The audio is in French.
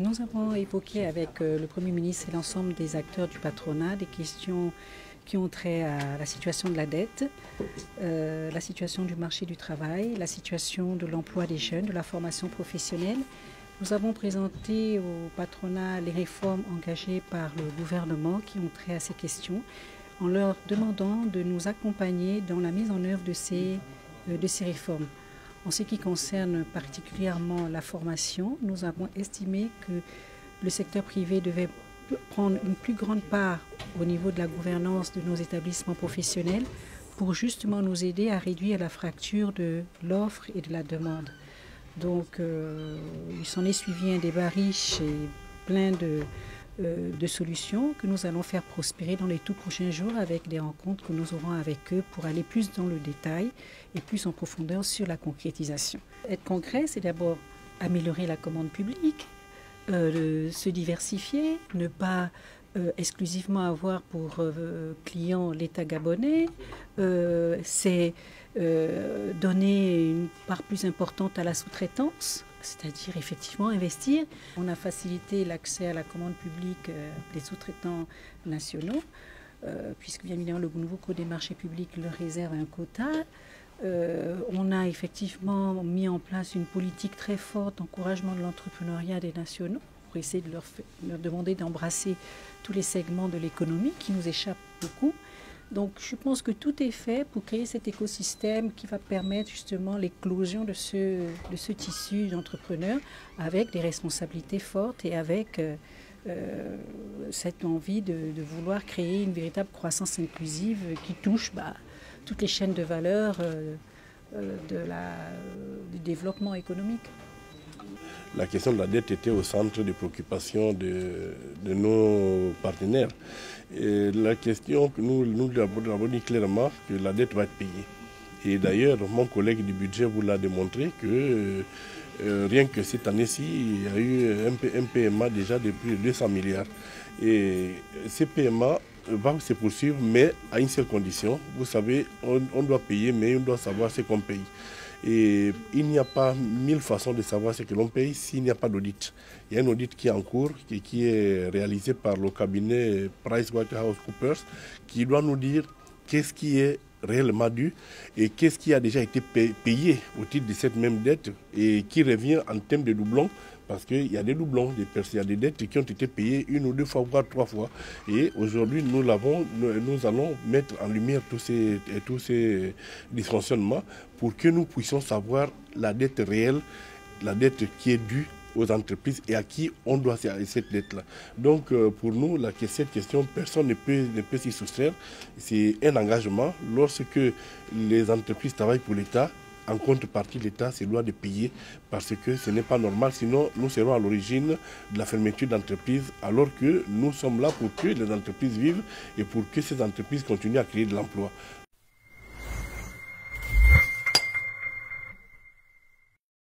Nous avons évoqué avec le Premier ministre et l'ensemble des acteurs du patronat des questions qui ont trait à la situation de la dette, euh, la situation du marché du travail, la situation de l'emploi des jeunes, de la formation professionnelle. Nous avons présenté au patronat les réformes engagées par le gouvernement qui ont trait à ces questions en leur demandant de nous accompagner dans la mise en œuvre de ces, euh, de ces réformes. En ce qui concerne particulièrement la formation, nous avons estimé que le secteur privé devait prendre une plus grande part au niveau de la gouvernance de nos établissements professionnels pour justement nous aider à réduire la fracture de l'offre et de la demande. Donc, euh, il s'en est suivi un débat riche et plein de, de, solutions que nous allons faire prospérer dans les tout prochains jours avec des rencontres que nous aurons avec eux pour aller plus dans le détail et plus en profondeur sur la concrétisation. Être concret, c'est d'abord améliorer la commande publique, euh, se diversifier, ne pas euh, exclusivement avoir pour euh, client l'État gabonais, c'est donner une part plus importante à la sous-traitance, c'est-à-dire effectivement investir. On a facilité l'accès à la commande publique des sous-traitants nationaux, puisque bien évidemment le nouveau code des marchés publics leur réserve un quota. on a effectivement mis en place une politique très forte d'encouragement de l'entrepreneuriat des nationaux pour essayer de leur, leur demander d'embrasser tous les segments de l'économie qui nous échappent beaucoup. Donc je pense que tout est fait pour créer cet écosystème qui va permettre justement l'éclosion de ce, tissu d'entrepreneurs avec des responsabilités fortes et avec euh, euh, cette envie de, vouloir créer une véritable croissance inclusive qui touche bah, toutes les chaînes de valeur euh, du développement économique la question de la dette était au centre des préoccupations de, nos partenaires. La question que nous, nous avons dit clairement que la dette va être payée. Et d'ailleurs, mon collègue du budget vous l'a démontré que euh, rien que cette année-ci, il y a eu un, PMA déjà de plus de 200 milliards. Et ces PMA va se poursuivre, mais à une seule condition. Vous savez, on doit payer, mais on doit savoir ce qu'on paye. Et il n'y a pas mille façons de savoir ce que l'on paye s'il n'y a pas d'audit. Il y a un audit qui est en cours, qui, est réalisé par le cabinet PricewaterhouseCoopers, qui doit nous dire qu'est-ce qui est réellement dû et qu'est-ce qui a déjà été payé au titre de cette même dette et qui revient en termes de doublons parce qu'il y a des doublons, il y a des dettes qui ont été payées une ou deux fois, voire trois fois. Et aujourd'hui, nous, nous allons mettre en lumière tous ces, tous ces dysfonctionnements pour que nous puissions savoir la dette réelle, la dette qui est due aux entreprises et à qui on doit cette dette-là. Donc euh, pour nous, la, cette question, personne ne peut, ne peut s'y soustraire. C'est un engagement. Lorsque les entreprises travaillent pour l'État, en contrepartie, l'État se doit de payer parce que ce n'est pas normal. Sinon, nous serons à l'origine de la fermeture d'entreprises alors que nous sommes là pour que les entreprises vivent et pour que ces entreprises continuent à créer de l'emploi.